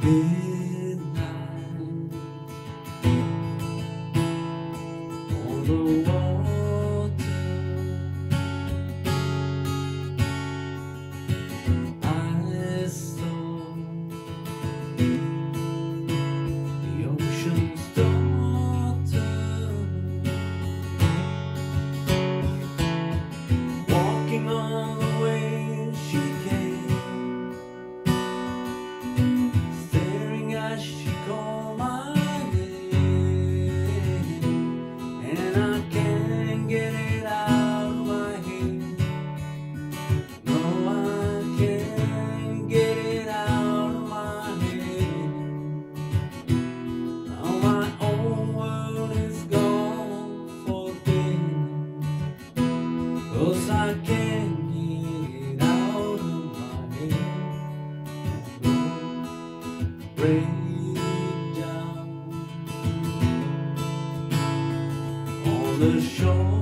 be Break down on the shoreline.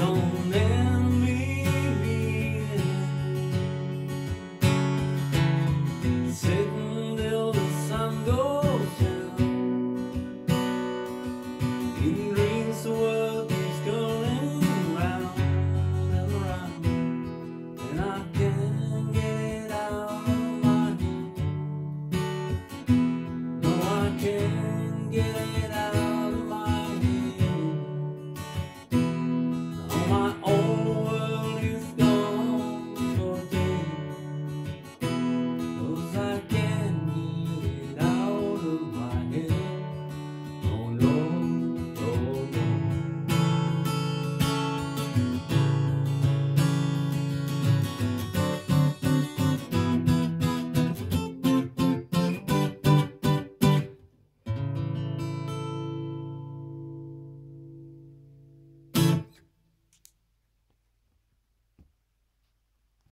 Don't